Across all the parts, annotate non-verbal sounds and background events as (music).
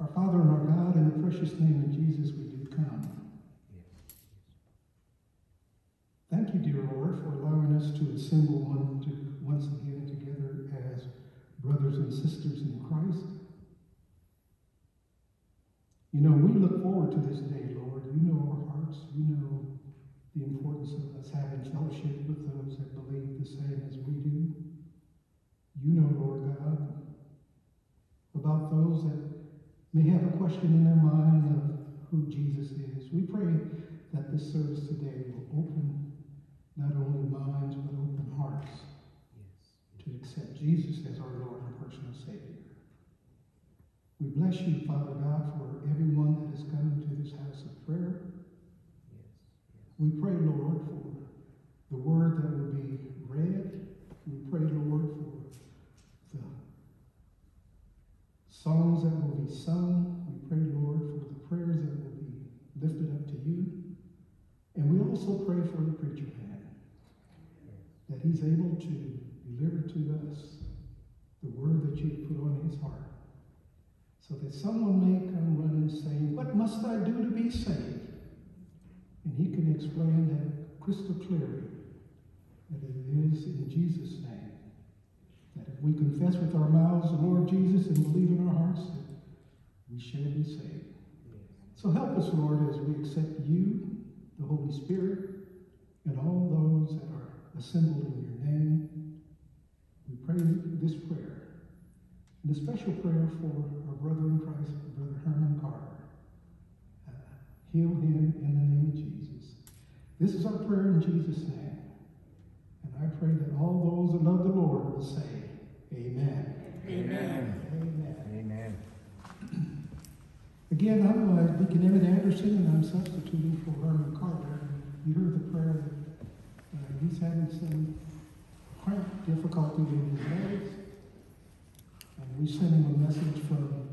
Our Father and our God, in the precious name of Jesus, we do come. Thank you, dear Lord, for allowing us to assemble one to, once again together as brothers and sisters in Christ. You know, we look forward to this day, Lord. You know our hearts. You know the importance of us having fellowship with those that believe the same as we do. You know, Lord God, about those that may have a question in their mind of who Jesus is. We pray that this service today will open not only minds but open hearts to accept Jesus as our Lord and personal Savior. We bless you, Father God, for everyone that has come into this house of prayer. Yes. We pray, Lord, for the word that will be read. We pray, Lord, for the songs that will be sung. We pray, Lord, for the prayers that will be lifted up to you. And we also pray for the preacher man, that he's able to deliver to us the word that you put on his heart, so that someone may come running saying, What must I do to be saved? And he can explain that crystal clearly that it is in Jesus' name. We confess with our mouths the Lord Jesus and believe in our hearts, that we shall be saved. So help us, Lord, as we accept you, the Holy Spirit, and all those that are assembled in your name. We pray this prayer, and a special prayer for our brother in Christ, Brother Herman Carter. Uh, heal him in the name of Jesus. This is our prayer in Jesus' name. And I pray that all those that love the Lord will say, Amen. Amen. Amen. Amen. Again, I'm uh, Deacon Emmett Anderson, and I'm substituting for Herman Carter. You heard the prayer that uh, he's having some cramp difficulty in his legs. And we sent him a message from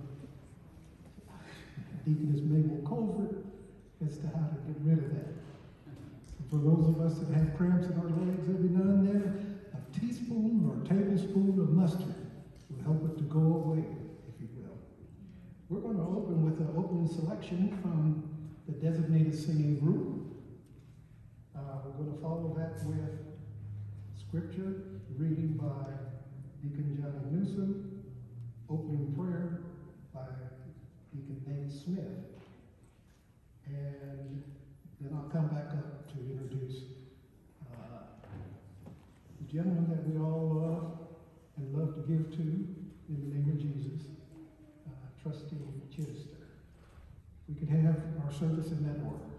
Deaconess Mabel Colvert as to how to get rid of that. For those of us that have cramps in our legs every now and then, a teaspoon or a tablespoon of mustard will help it to go away, if you will. We're going to open with an opening selection from the designated singing group. Uh, we're going to follow that with scripture, reading by Deacon Johnny Newsom, opening prayer by Deacon Nate Smith. And then I'll come back up to introduce the gentleman that we all love and love to give to in the name of Jesus, uh, Trustee Chittister. We could have our service in that order.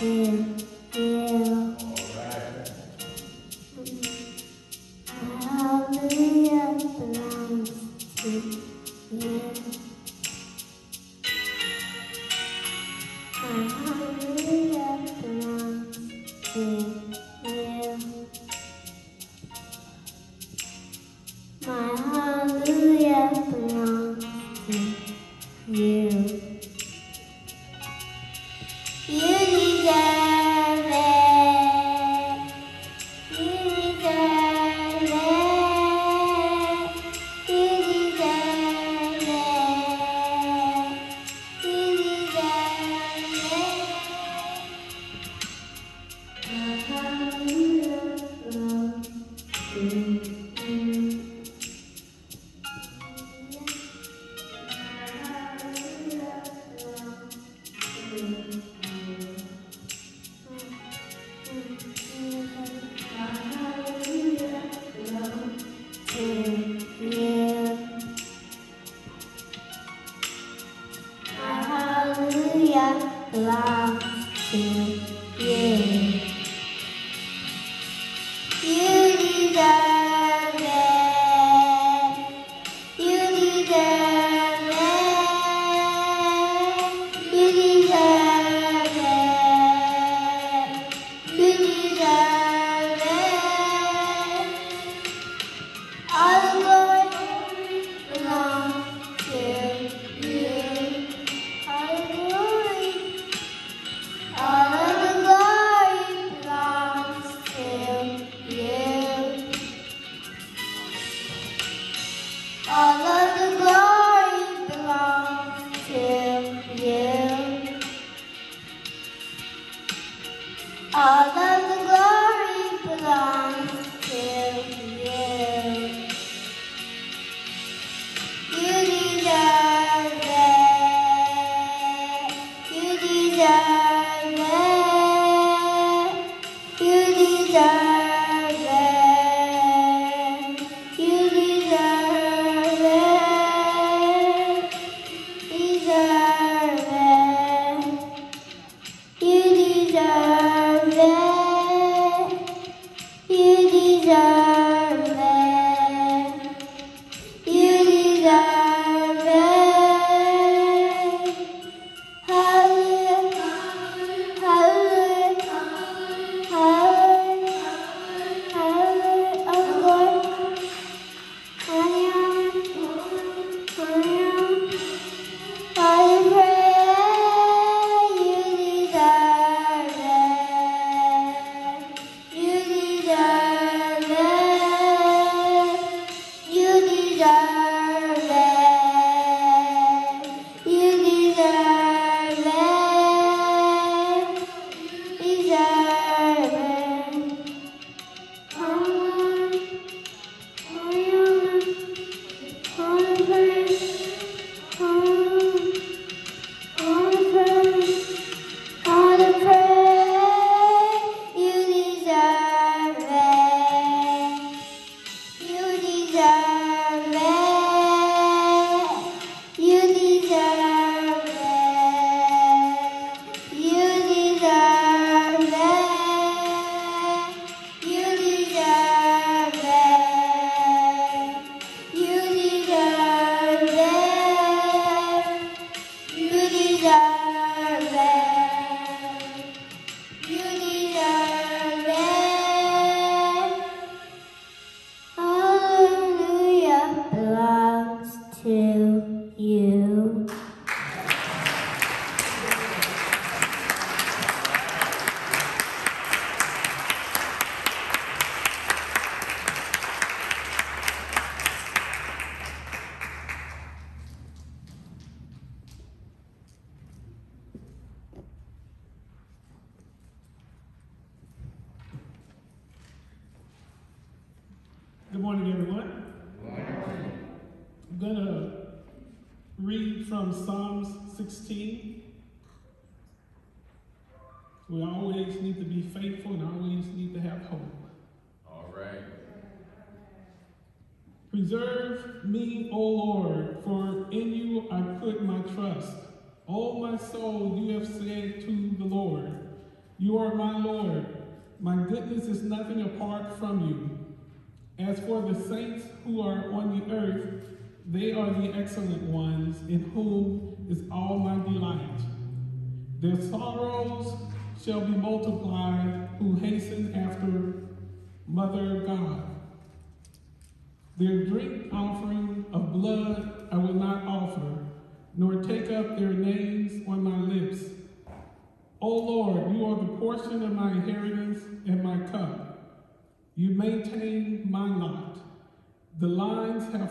Belongs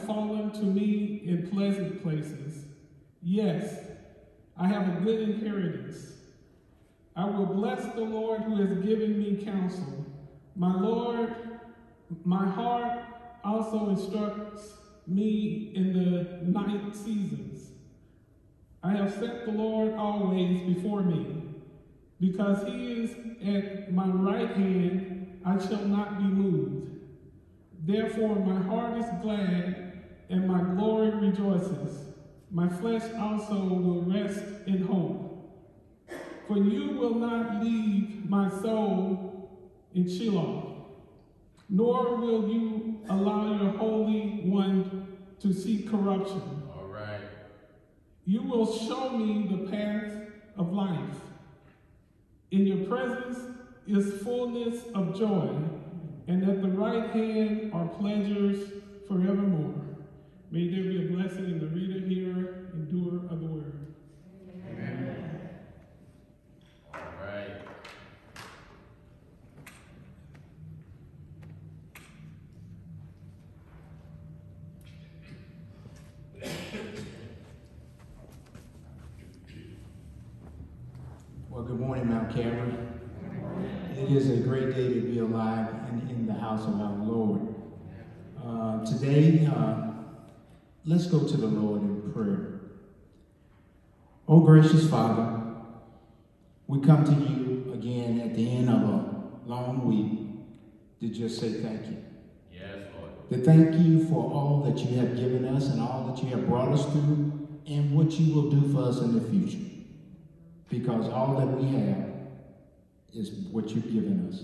fallen to me in pleasant places. Yes, I have a good inheritance. I will bless the Lord who has given me counsel. My Lord, my heart also instructs me in the night seasons. I have set the Lord always before me. Because he is at my right hand, I shall not be moved. Therefore, my heart is glad and my glory rejoices. My flesh also will rest in hope. For you will not leave my soul in Sheol, nor will you allow your Holy One to see corruption. All right. You will show me the path of life. In your presence is fullness of joy, and at the right hand are pleasures forevermore. May there be a blessing in the reader, hearer, and doer of the word. Amen. All right. Well, good morning, Mount Calvary. It is a great day to be alive and in the house of our Lord. Uh, today, uh, let's go to the Lord in prayer. Oh, gracious Father, we come to you again at the end of a long week to just say thank you. Yes, Lord. To thank you for all that you have given us and all that you have brought us through and what you will do for us in the future. Because all that we have is what you've given us.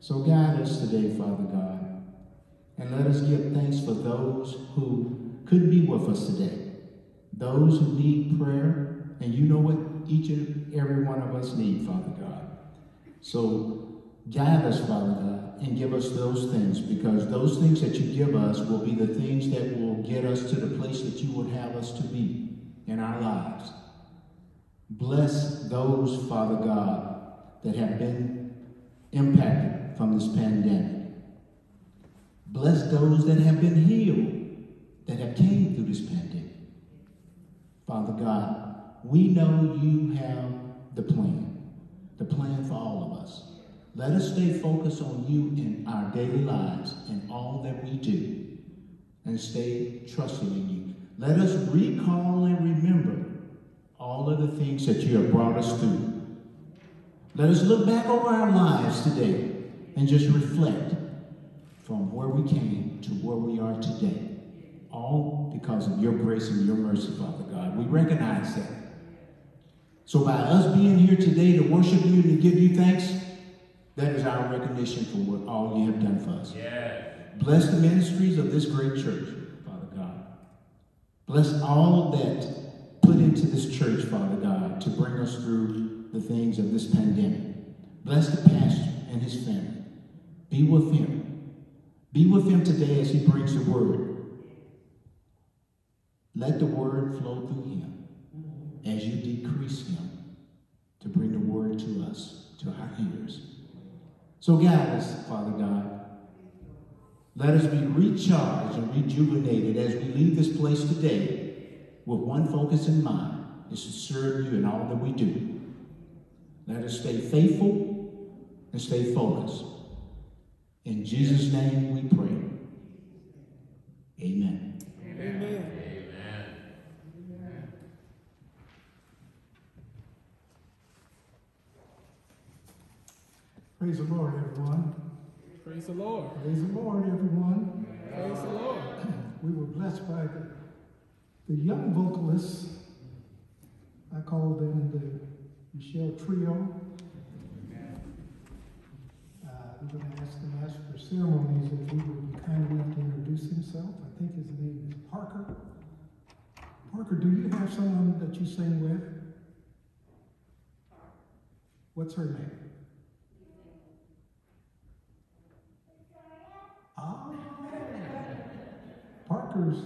So guide us today, Father God, and let us give thanks for those who couldn't be with us today. Those who need prayer, and you know what each and every one of us need, Father God. So guide us, Father God, and give us those things, because those things that you give us will be the things that will get us to the place that you would have us to be in our lives. Bless those, Father God, that have been impacted from this pandemic. Bless those that have been healed, that have came through this pandemic. Father God, we know you have the plan, the plan for all of us. Let us stay focused on you in our daily lives and all that we do, and stay trusting in you. Let us recall and remember all of the things that you have brought us through. Let us look back over our lives today and just reflect from where we came to where we are today. All because of your grace and your mercy, Father God. We recognize that. So by us being here today to worship you and to give you thanks, that is our recognition for what all you have done for us. Yes. Bless the ministries of this great church, Father God. Bless all that put into this church, Father God, to bring us through the things of this pandemic. Bless the pastor and his family. Be with him. Be with him today as he brings the word. Let the word flow through him as you decrease him to bring the word to us, to our ears. So guide us, Father God. Let us be recharged and rejuvenated as we leave this place today with one focus in mind, is to serve you in all that we do. Let us stay faithful and stay focused. In Jesus' name we pray. Amen. Amen. Amen. Praise the Lord, everyone. Praise the Lord. Praise the Lord, everyone. Praise the Lord. (clears throat) We were blessed by the, the young vocalists. I call them the Michelle Trio. Uh, I'm going to ask the Master of Ceremonies if he would be kind enough to introduce himself. I think his name is Parker. Parker, do you have someone that you sing with? What's her name? Parker's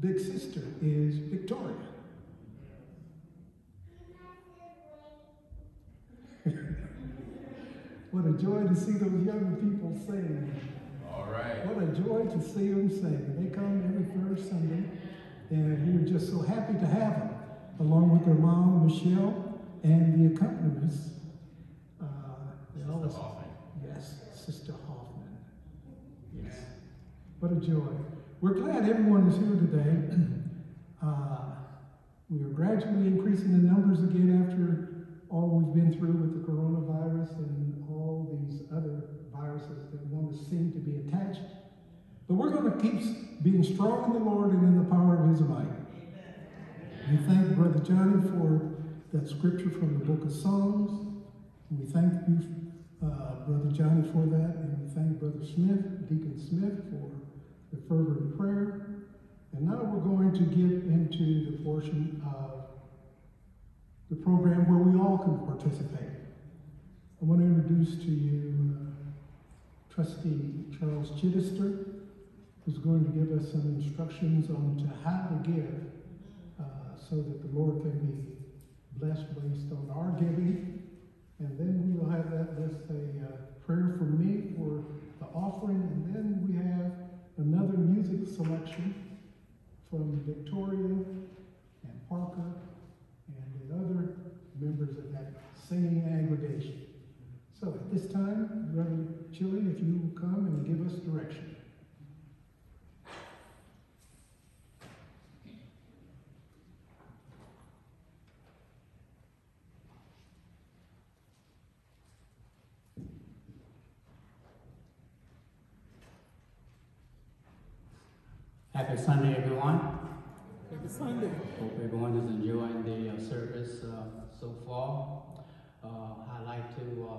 big sister is Victoria. (laughs) what a joy to see those young people sing. All right. What a joy to see them sing. They come every first Sunday, and we're just so happy to have them, along with their mom, Michelle, and the accompanist. Uh, they always, Hoffman. yes, Sister Hoffman. Yes. What a joy. We're glad everyone is here today. (clears throat) Uh, we are gradually increasing the numbers again after all we've been through with the coronavirus and all these other viruses that want to seem to be attached. But we're going to keep being strong in the Lord and in the power of His might. We thank Brother Johnny for that scripture from the book of Psalms. We thank you, uh, Brother Johnny, for that. And we thank Brother Smith, Deacon Smith, for the fervent prayer. And now we're going to get into the portion of the program where we all can participate. I want to introduce to you uh, Trustee Charles Chittister, who's going to give us some instructions on to how to give uh, so that the Lord can be blessed based on our giving. And then we will have that with a uh, prayer for me for the offering. And then we have another music selection from Victoria and Parker and the other members of that singing aggregation. So at this time, Brother Chili, if you will come and give us direction. Happy Sunday, everyone. Happy Sunday. Hope everyone is enjoying the uh, service uh, so far. Uh, I'd like to uh,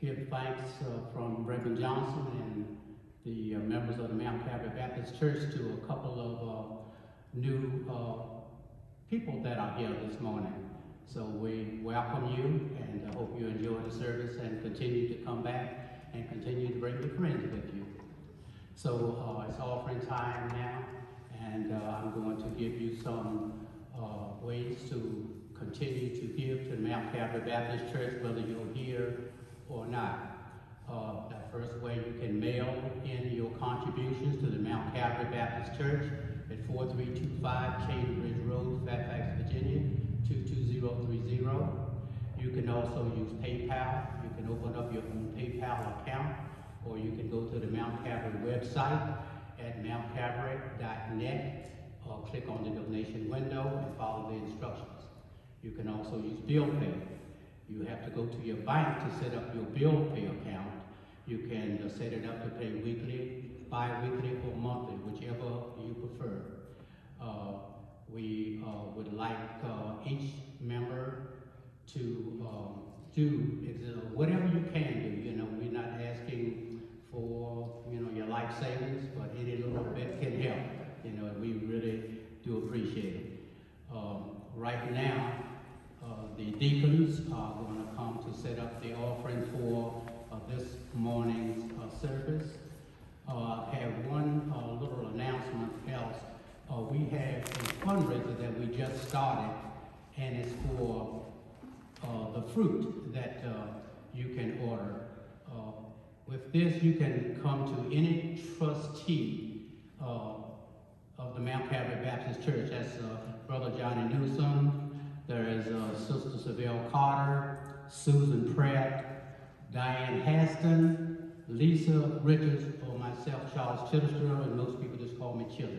give thanks uh, from Reverend Johnson and the uh, members of the Mount Calvary Baptist Church to a couple of new uh, people that are here this morning. So we welcome you and I hope you enjoy the service and continue to come back and continue to bring your friends with you. So uh, it's offering time now, and uh, I'm going to give you some uh, ways to continue to give to Mount Calvary Baptist Church, whether you're here or not. Uh, the first way you can mail in your contributions to the Mount Calvary Baptist Church at 4325 Cambridge Road, Fairfax, Virginia 22030. You can also use PayPal. You can open up your own PayPal account or you can go to the Mount Calvary website at mountcalvary.net or click on the donation window and follow the instructions. You can also use bill pay. You have to go to your bank to set up your bill pay account. You can uh, set it up to pay weekly, bi-weekly, or monthly, whichever you prefer. Uh, we uh, would like uh, each member to um, do whatever you can do. You know, we're not asking for you know your life savings, but any little bit can help. You know, we really do appreciate it. Um, right now, uh, the deacons are going to come to set up the offering for uh, this morning's uh, service. Uh, I have one uh, little announcement else. Uh, we have a fundraiser that we just started, and it's for uh, the fruit that you can order. With this, you can come to any trustee uh, of the Mount Calvary Baptist Church. That's uh, Brother Johnny Newsom. There is uh, Sister Savelle Carter, Susan Pratt, Diane Haston, Lisa Richards, or myself, Charles Chittister, and most people just call me Chili.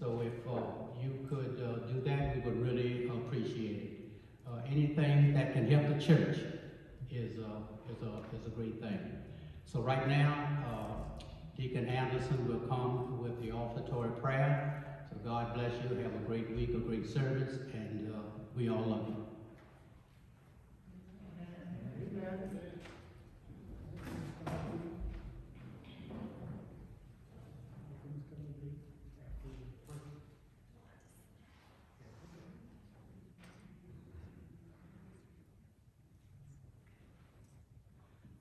So if uh, you could uh, do that, we would really appreciate it. Uh, anything that can help the church is, is, a, is a great thing. So right now, uh, Deacon Anderson will come with the offertory prayer. So God bless you. Have a great week, a great service, and uh, we all love you.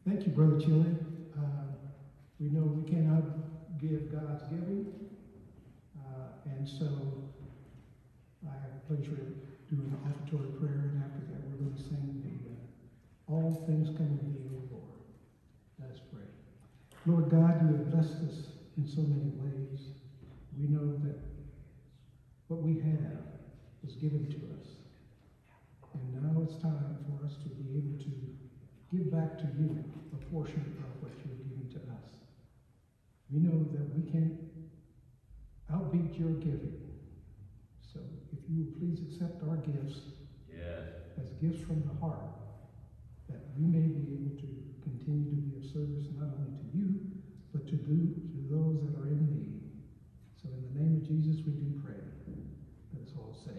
Thank you, Brother Chili. We know we cannot give God's giving, uh, and so I have the pleasure of doing an offertory prayer, and after that, we're going to sing the uh, All Things Come to Thee, O Lord. Let us pray. Lord God, you have blessed us in so many ways. We know that what we have is given to us, and now it's time for us to be able to give back to you a portion of what you've given to us. We know that we can't outbeat your giving. So if you will please accept our gifts Yes. as gifts from the heart, that we may be able to continue to be of service not only to you, but to do to those that are in need. So in the name of Jesus, we do pray. Let us all say,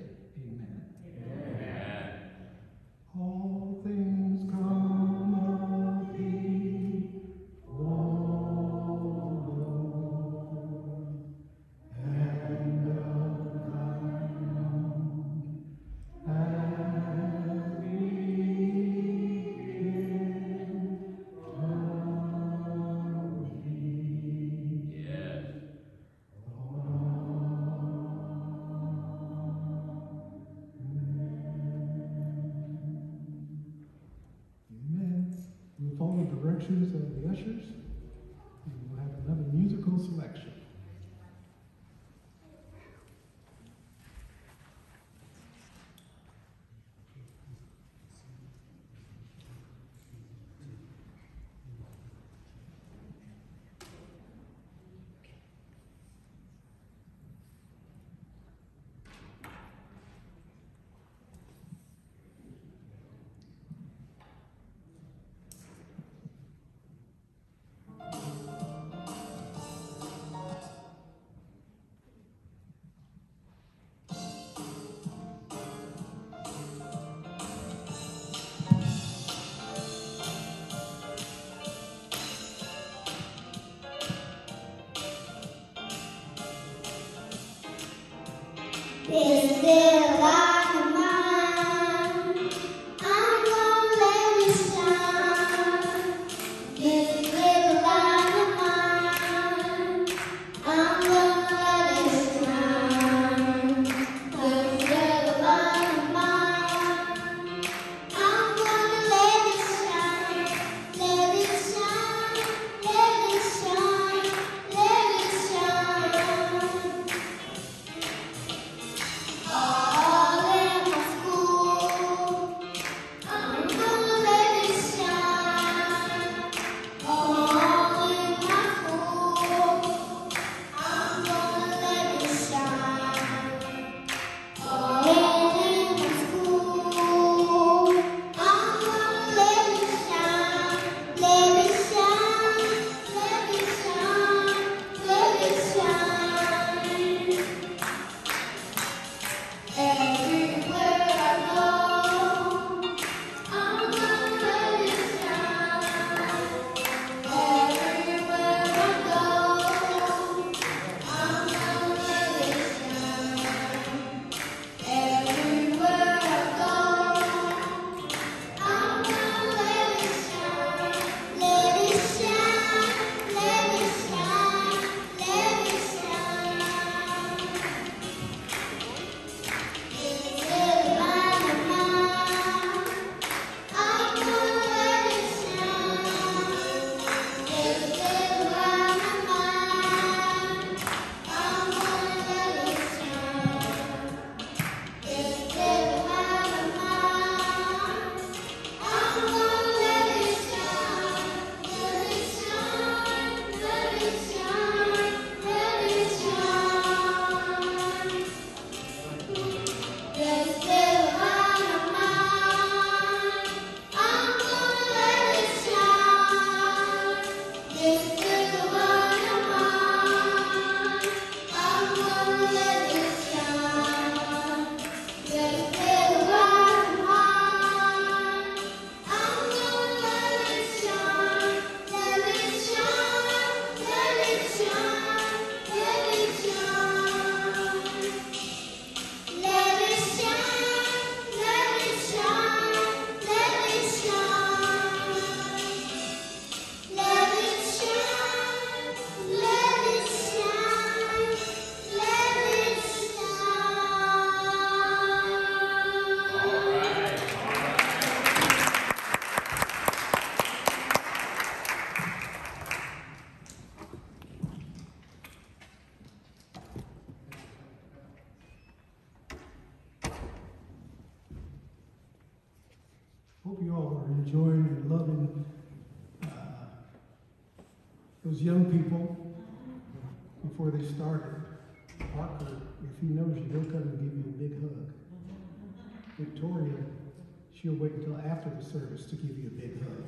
after the service to give you a big hug.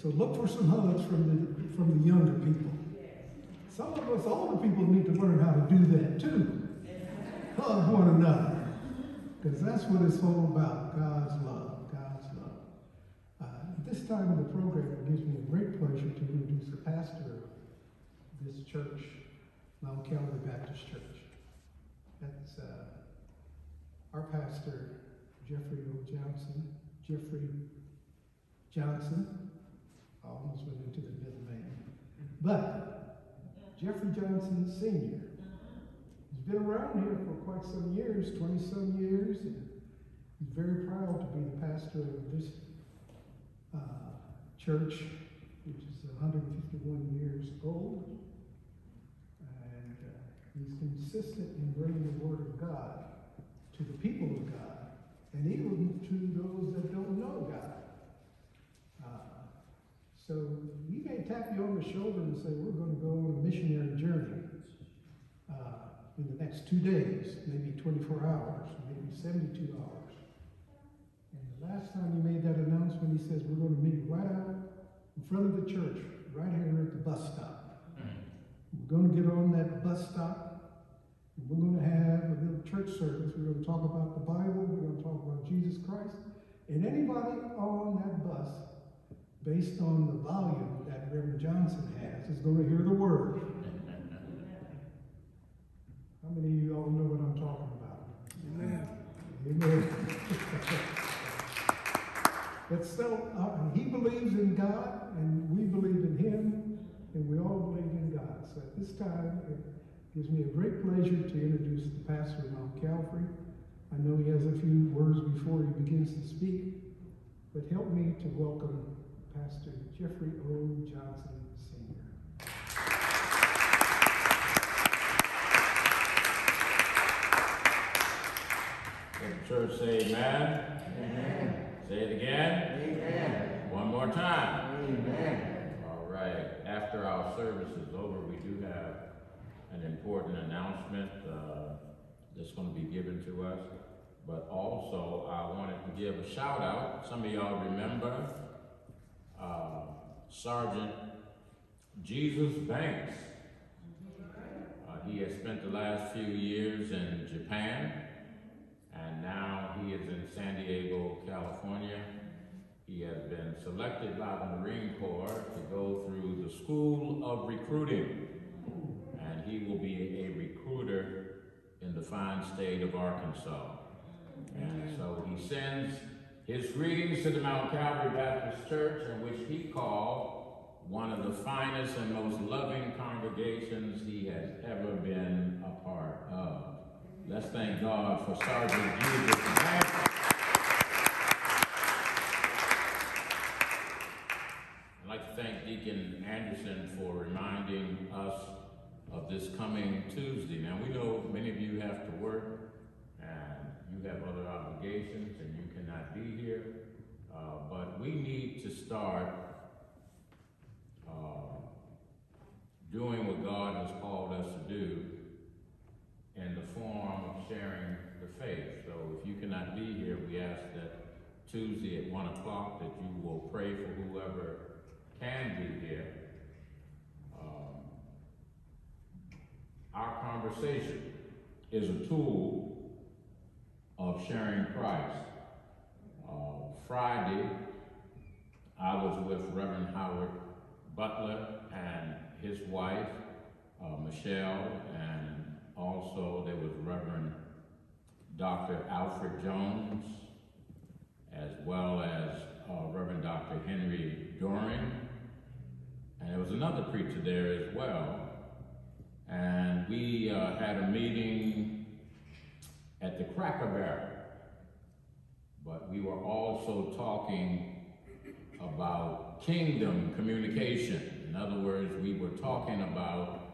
So look for some hugs from the from the younger people. Some of us older people need to learn how to do that too. Hug one another. Because that's what it's all about God's love. God's love. Uh, this time of the program, it gives me a great pleasure to introduce the pastor of this church, Mount Calvary Baptist Church. That's uh, our pastor, Jeffery O. Johnson. Jeffery Johnson. Almost went into the middle. But Jeffery Johnson Sr. He's been around here for quite some years, 20 some years, and he's very proud to be the pastor of this uh, church, which is 151 years old. And uh, he's consistent in bringing the Word of God to the people of God, and even to those that don't know God. Uh, so he may tap you on the shoulder and say, We're going to go on a missionary journey uh, in the next two days, maybe 24 hours, maybe 72 hours. And the last time he made that announcement, he says, We're going to meet right out in front of the church, right here at the bus stop. We're going to get on that bus stop, we're going to have a little church service. We're going to talk about the Bible. We're going to talk about Jesus Christ. And anybody on that bus, based on the volume that Reverend Johnson has, is going to hear the word. (laughs) How many of you all know what I'm talking about? Amen. Amen. (laughs) but so uh, he believes in God, and we believe in him, and we all believe in God. So at this time, gives me a great pleasure to introduce the pastor of Mount Calvary. I know he has a few words before he begins to speak, but help me to welcome Pastor Jeffery O. Johnson Sr. Let the church say amen. Amen. Say it again. Amen. One more time. Amen. All right. After our service is over, we do have an important announcement uh, that's going to be given to us. But also, I wanted to give a shout out. Some of y'all remember uh, Sergeant Jesus Banks. Uh, he has spent the last few years in Japan, and now he is in San Diego, California. He has been selected by the Marine Corps to go through the School of Recruiting, he will be a recruiter in the fine state of Arkansas. And so he sends his greetings to the Mount Calvary Baptist Church, in which he called one of the finest and most loving congregations he has ever been a part of. Let's thank God for Sergeant Jesus I'd like to thank Deacon Anderson for reminding us of this coming Tuesday. Now, we know many of you have to work and you have other obligations and you cannot be here, uh, but we need to start uh, doing what God has called us to do in the form of sharing the faith. So if you cannot be here, we ask that Tuesday at 1 o'clock that you will pray for whoever can be here. Um, our conversation is a tool of sharing Christ. Uh, Friday, I was with Reverend Howard Butler and his wife, uh, Michelle, and also there was Reverend Dr. Alfred Jones, as well as uh, Reverend Dr. Henry Doring, and there was another preacher there as well. And we uh, had a meeting at the Cracker Barrel, but we were also talking about kingdom communication. In other words, we were talking about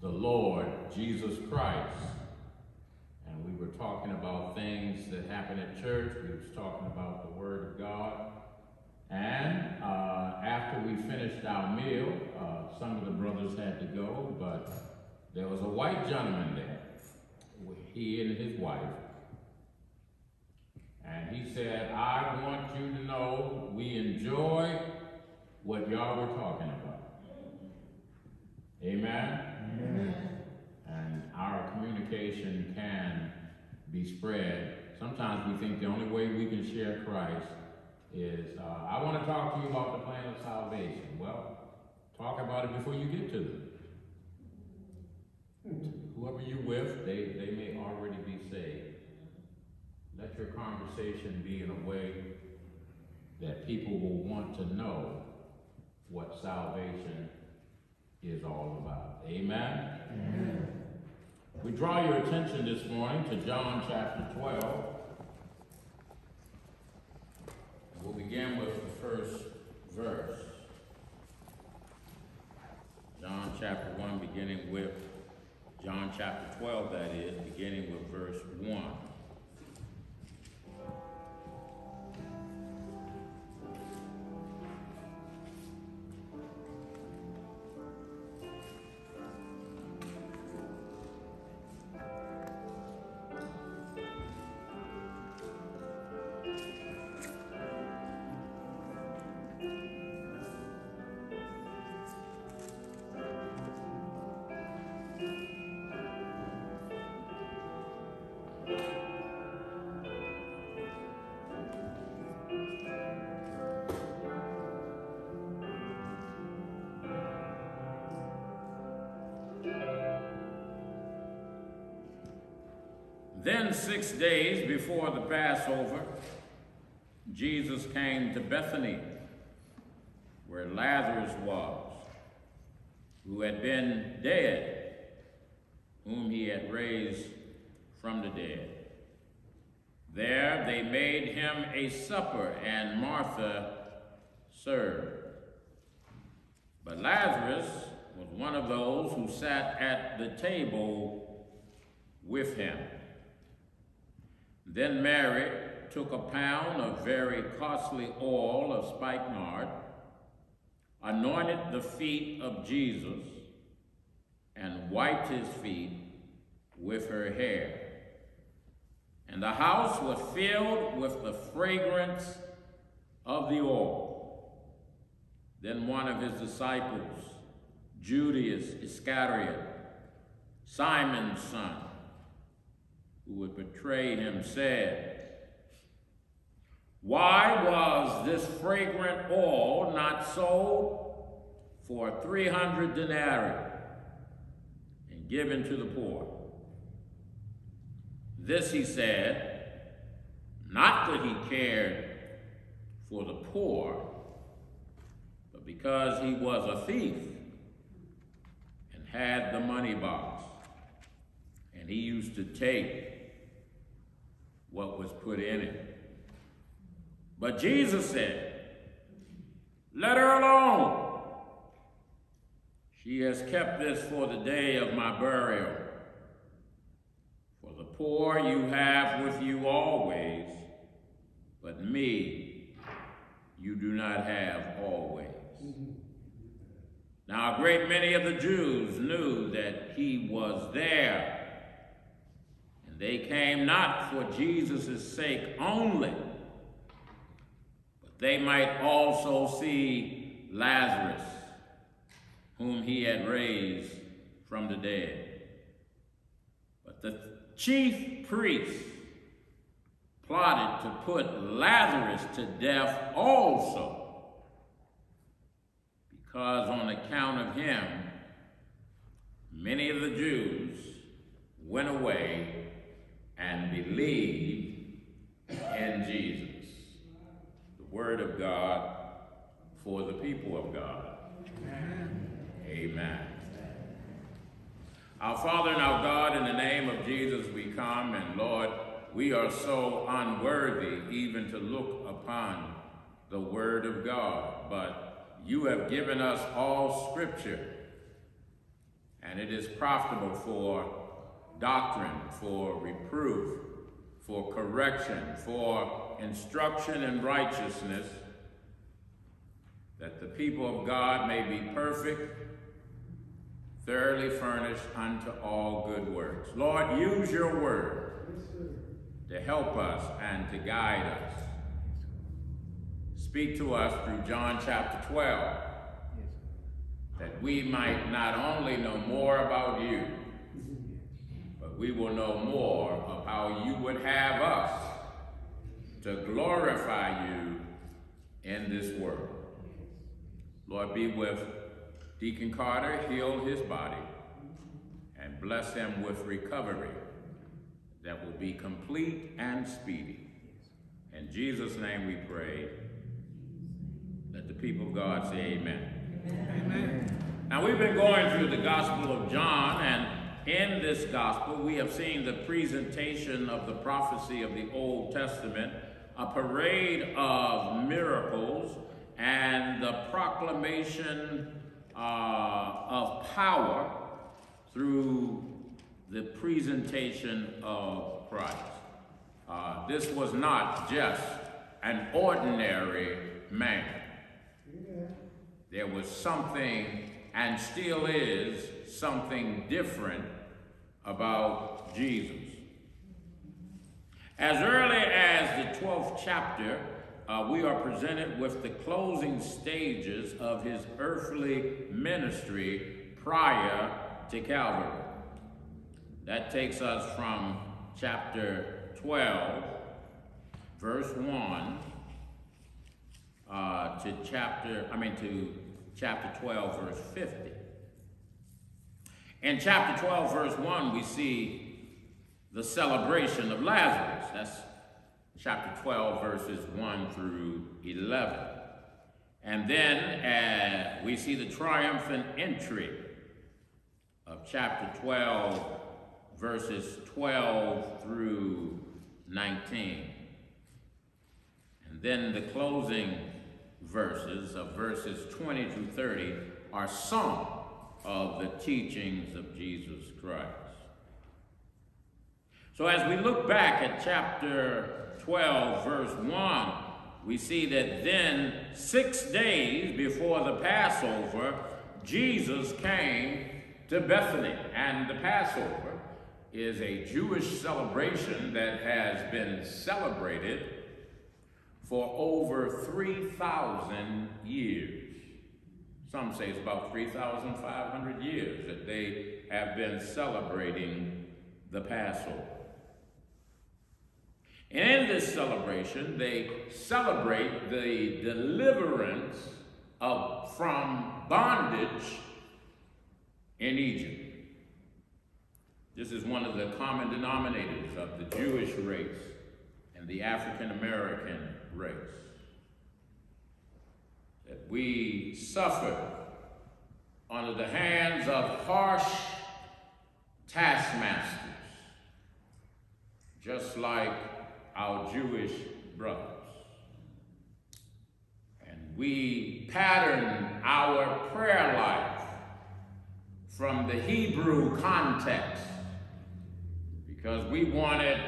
the Lord Jesus Christ. And we were talking about things that happen at church. We was talking about the Word of God. And uh, after we finished our meal, uh, some of the brothers had to go, but there was a white gentleman there, he and his wife. And he said, I want you to know we enjoy what y'all were talking about. Amen? Amen. And our communication can be spread. Sometimes we think the only way we can share Christ is, uh, I want to talk to you about the plan of salvation. Well, talk about it before you get to them. Whoever you're with, they, they may already be saved. Let your conversation be in a way that people will want to know what salvation is all about. Amen? Amen. We draw your attention this morning to John chapter 12. We'll begin with the first verse. John chapter 1, beginning with John chapter 12, that is, beginning with verse 1. Six days before the Passover, Jesus came to Bethany, where Lazarus was, who had been dead, whom he had raised from the dead. There they made him a supper, and Martha served. But Lazarus was one of those who sat at the table with him. Then Mary took a pound of very costly oil of spikenard, anointed the feet of Jesus, and wiped his feet with her hair. And the house was filled with the fragrance of the oil. Then one of his disciples, Judas Iscariot, Simon's son, who would betray him, said, Why was this fragrant oil not sold for 300 denarii and given to the poor? This he said, not that he cared for the poor, but because he was a thief and had the money box, and he used to take what was put in it. But Jesus said, Let her alone. She has kept this for the day of my burial. For the poor you have with you always, but me you do not have always. Now, a great many of the Jews knew that he was there, they came not for Jesus' sake only, but they might also see Lazarus, whom he had raised from the dead. But the chief priests plotted to put Lazarus to death also, because on account of him, many of the Jews went away and believe in Jesus. The word of God for the people of God. Amen. Amen. Our Father and our God, in the name of Jesus, we come, and Lord, we are so unworthy even to look upon the Word of God, but you have given us all Scripture, and it is profitable for doctrine, for reproof, for correction, for instruction in righteousness, that the people of God may be perfect, thoroughly furnished unto all good works. Lord, use your word to help us and to guide us. Speak to us through John chapter 12, that we might not only know more about you, we will know more of how you would have us to glorify you in this world. Lord, be with Deacon Carter, heal his body, and bless him with recovery that will be complete and speedy. In Jesus' name we pray. Let the people of God say amen. Amen. Now we've been going through the Gospel of John, and in this Gospel we have seen the presentation of the prophecy of the Old Testament, a parade of miracles, and the proclamation uh, of power through the presentation of Christ. Uh, this was not just an ordinary man. There was something, and still is, something different about Jesus. As early as the 12th chapter, uh, we are presented with the closing stages of his earthly ministry prior to Calvary. That takes us from chapter 12, verse 1, uh, to chapter, I mean, to chapter 12, verse 50. In chapter 12, verse 1, we see the celebration of Lazarus. That's chapter 12, verses 1 through 11. And then uh, we see the triumphant entry of chapter 12, verses 12 through 19. And then the closing verses of verses 20 to 30 are some of the teachings of Jesus Christ. So as we look back at chapter 12, verse 1, we see that then, six days before the Passover, Jesus came to Bethany. And the Passover is a Jewish celebration that has been celebrated for over 3,000 years. Some say it's about 3,500 years that they have been celebrating the Passover. And in this celebration, they celebrate the deliverance of, from bondage in Egypt. This is one of the common denominators of the Jewish race and the African American race. We suffer under the hands of harsh taskmasters, just like our Jewish brothers. And we pattern our prayer life from the Hebrew context because we wanted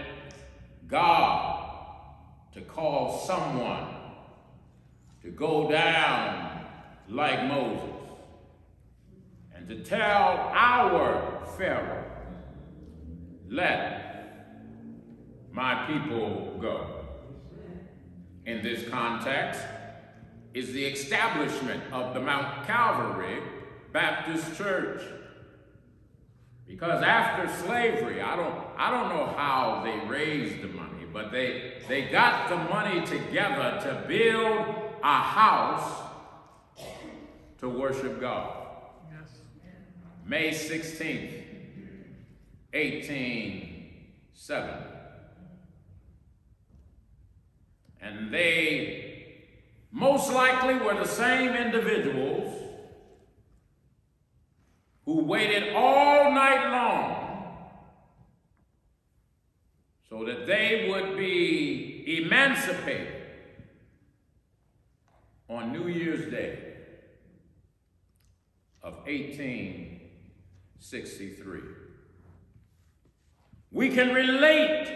God to call someone to go down like Moses and to tell our Pharaoh, let my people go. In this context is the establishment of the Mount Calvary Baptist Church. Because after slavery, I don't, I don't know how they raised the money, but they, they got the money together to build a house to worship God. May 16th, 1870. And they most likely were the same individuals who waited all night long so that they would be emancipated on New Year's Day of 1863. We can relate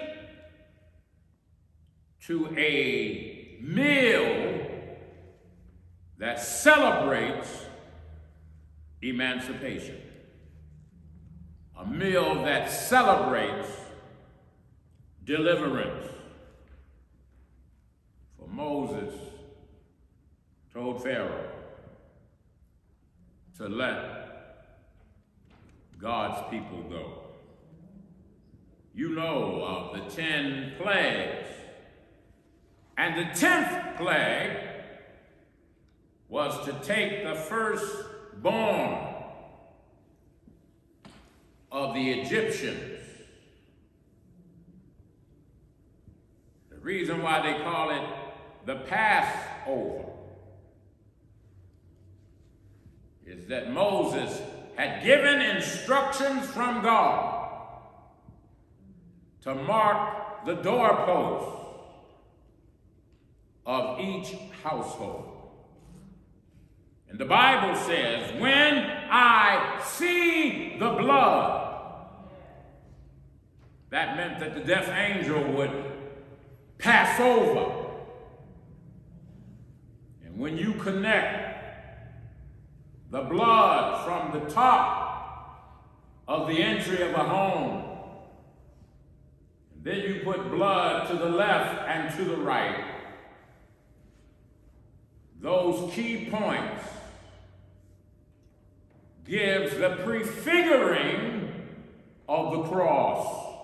to a meal that celebrates emancipation. A meal that celebrates deliverance. For Moses told Pharaoh to let God's people go. You know of the ten plagues and the tenth plague was to take the firstborn of the Egyptians. The reason why they call it the Passover is that Moses had given instructions from God to mark the doorposts of each household. And the Bible says, when I see the blood, that meant that the death angel would pass over. And when you connect the blood from the top of the entry of a home, And then you put blood to the left and to the right, those key points gives the prefiguring of the cross.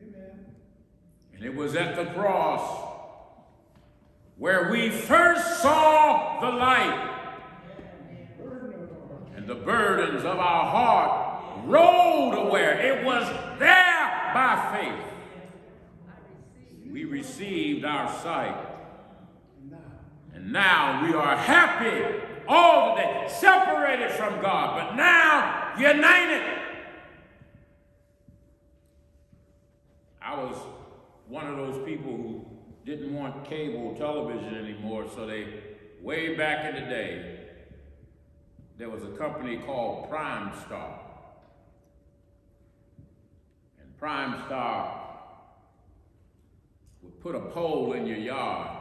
Amen. And it was at the cross where we first saw the light. The burdens of our heart rolled away. It was there by faith. we received our sight. And now we are happy all the day, separated from God, but now united. I was one of those people who didn't want cable television anymore, so they, way back in the day, there was a company called PrimeStar. And PrimeStar would put a pole in your yard,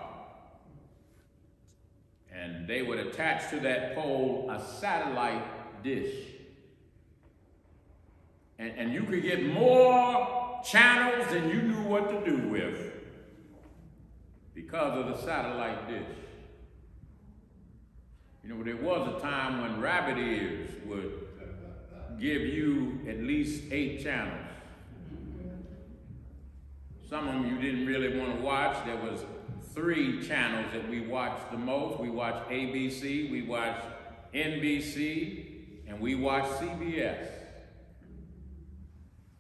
and they would attach to that pole a satellite dish. And, and you could get more channels than you knew what to do with because of the satellite dish. You know, there was a time when rabbit ears would give you at least eight channels. Some of them you didn't really want to watch. There was three channels that we watched the most. We watched ABC, we watched NBC, and we watched CBS.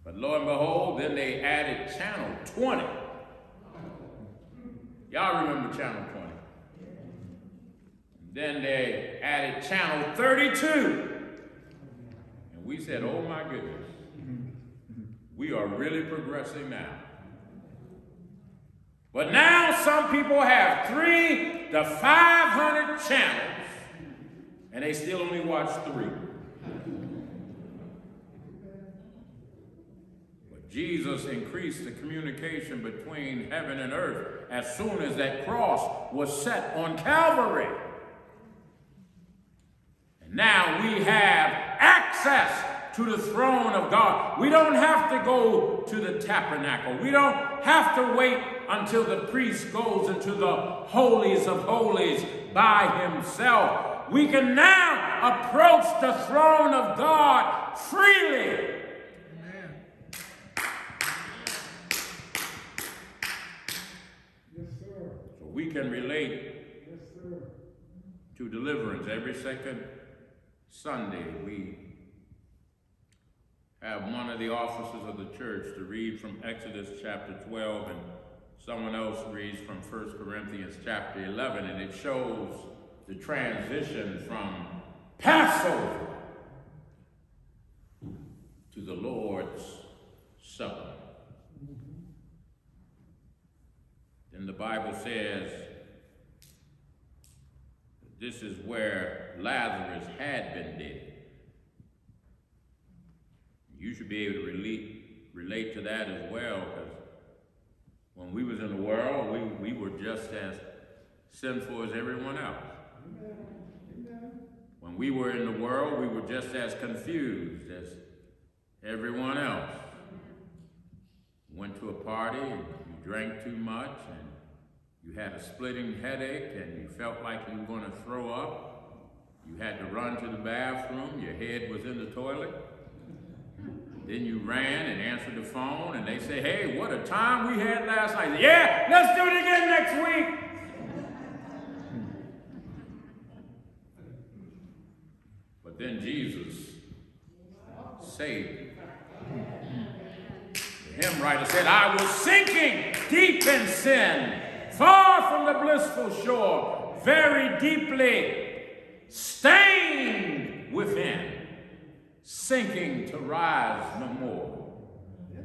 But lo and behold, then they added channel 20. Y'all remember channel 20? Then they added channel 32. And we said, oh my goodness, we are really progressing now. But now some people have three to 500 channels, and they still only watch three. But Jesus increased the communication between heaven and earth as soon as that cross was set on Calvary. Now we have access to the throne of God. We don't have to go to the tabernacle. We don't have to wait until the priest goes into the holies of holies by himself. We can now approach the throne of God freely. Amen. Yes, sir. So we can relate to deliverance every second Sunday. We have one of the officers of the church to read from Exodus chapter 12 and someone else reads from 1 Corinthians chapter 11 and it shows the transition from Passover to the Lord's Supper. Mm-hmm. Then the Bible says this is where Lazarus had been dead. You should be able to relate, relate to that as well, because when we was in the world, we, we were just as sinful as everyone else. When we were in the world, we were just as confused as everyone else. Went to a party and you drank too much and you had a splitting headache and you felt like you were going to throw up. You had to run to the bathroom. Your head was in the toilet. Then you ran and answered the phone and they say, hey, what a time we had last night. Yeah, let's do it again next week. But then Jesus saved. The hymn writer said, I was sinking deep in sin, far from the blissful shore, very deeply stained within sinking to rise no more.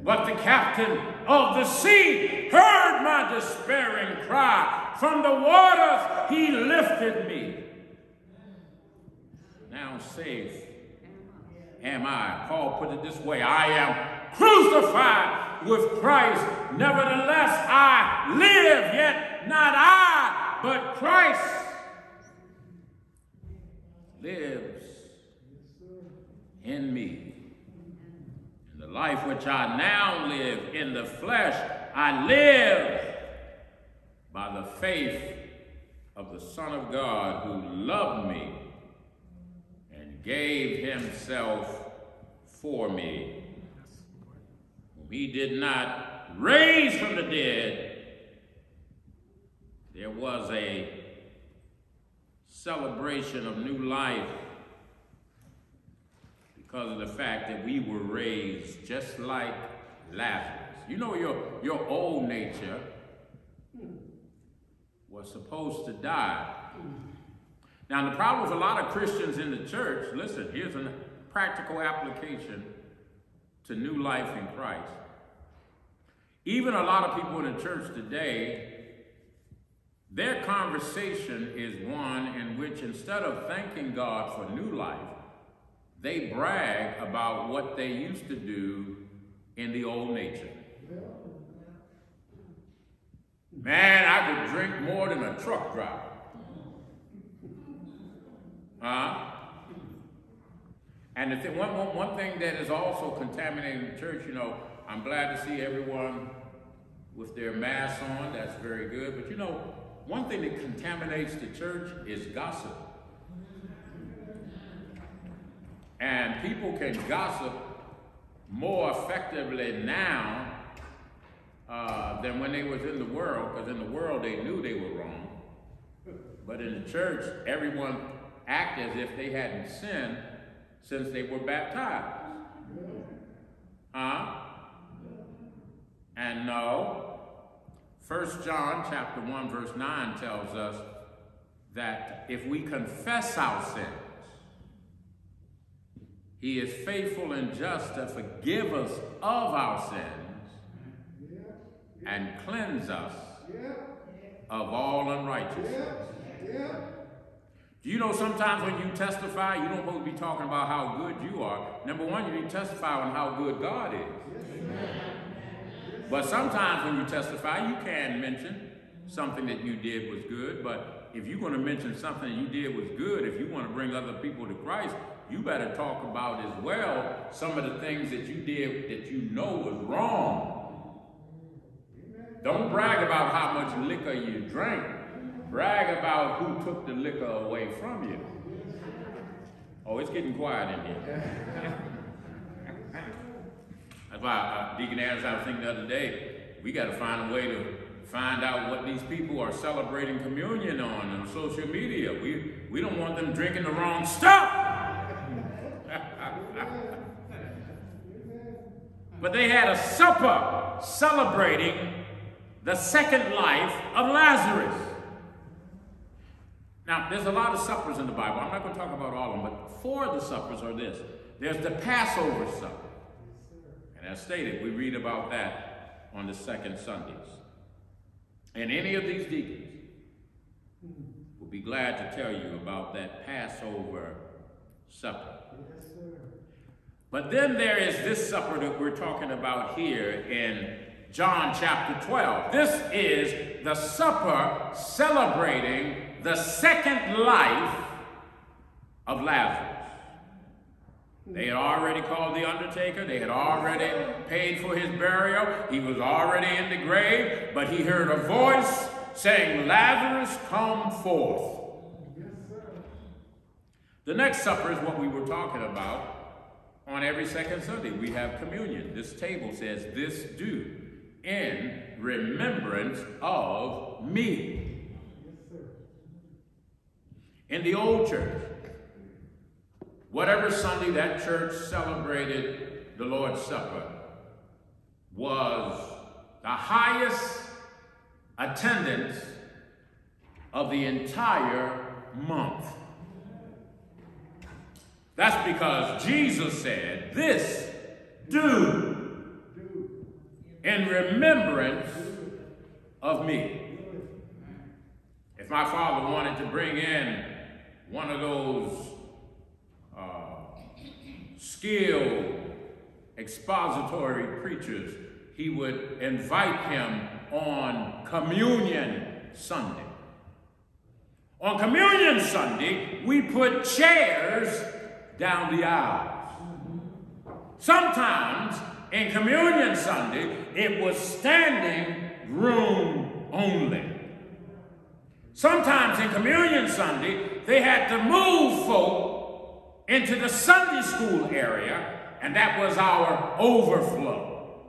But the captain of the sea heard my despairing cry. From the waters he lifted me. Now safe am I. Paul put it this way I am crucified with Christ. Nevertheless, I live, yet not I, but Christ lives in me. And the life which I now live in the flesh, I live by the faith of the Son of God who loved me and gave himself for me. He did not raise from the dead, there was a celebration of new life because of the fact that we were raised just like Lazarus. You know, your, your old nature was supposed to die. Now, the problem with a lot of Christians in the church, listen, here's a practical application to new life in Christ. Even a lot of people in the church today, their conversation is one in which instead of thanking God for new life, they brag about what they used to do in the old nature. Man, I could drink more than a truck driver. Huh? And the th- one, one, one thing that is also contaminating the church, you know, I'm glad to see everyone with their masks on. That's very good. But you know, one thing that contaminates the church is gossip. And people can gossip more effectively now uh, than when they was in the world, because in the world they knew they were wrong. But in the church, everyone act as if they hadn't sinned since they were baptized. Huh? And no, First John chapter 1 verse 9 tells us that if we confess our sins, he is faithful and just to forgive us of our sins and cleanse us of all unrighteousness. Do you know sometimes when you testify, you don't supposed to be talking about how good you are. Number one, you need to testify on how good God is. But sometimes when you testify, you can mention something that you did was good. But if you're going to mention something you did was good, if you want to bring other people to Christ, you better talk about as well some of the things that you did that you know was wrong. Don't brag about how much liquor you drank. Brag about who took the liquor away from you. Oh, it's getting quiet in here. That's why uh, Deacon Adams, I was thinking the other day, we got to find a way to find out what these people are celebrating communion on on social media. We, we don't want them drinking the wrong stuff. (laughs) but they had a supper celebrating the second life of Lazarus. Now, there's a lot of suppers in the Bible. I'm not going to talk about all of them, but four of the suppers are this. There's the Passover supper. And as stated, we read about that on the second Sundays. And any of these deacons will be glad to tell you about that Passover supper. But then there is this supper that we're talking about here in John chapter 12. This is the supper celebrating the second life of Lazarus. They had already called the undertaker. They had already paid for his burial. He was already in the grave, but he heard a voice saying, Lazarus, come forth. The next supper is what we were talking about on every second Sunday. We have communion. This table says, This do in remembrance of me. In the old church, whatever Sunday that church celebrated the Lord's Supper was the highest attendance of the entire month. That's because Jesus said, This do in remembrance of me. If my father wanted to bring in one of those uh, skilled expository preachers, he would invite him on Communion Sunday. On Communion Sunday, we put chairs down the aisles. Sometimes in Communion Sunday, it was standing room only. Sometimes in Communion Sunday, they had to move folk into the Sunday school area, and that was our overflow.